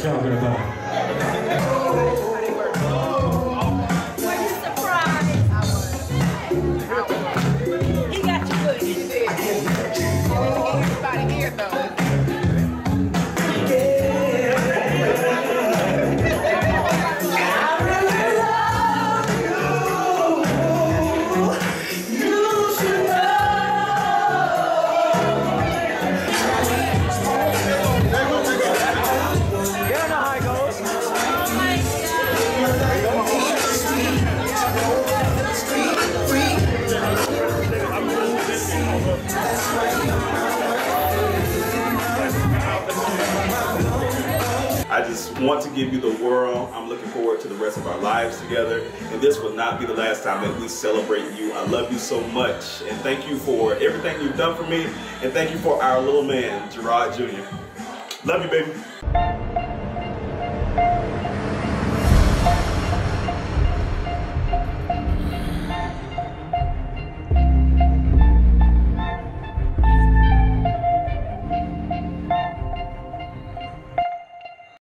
千万子要。Just want to give you the world. I'm looking forward to the rest of our lives together. And this will not be the last time that we celebrate you. I love you so much. And thank you for everything you've done for me. And thank you for our little man, Gerard Jr. Love you, baby.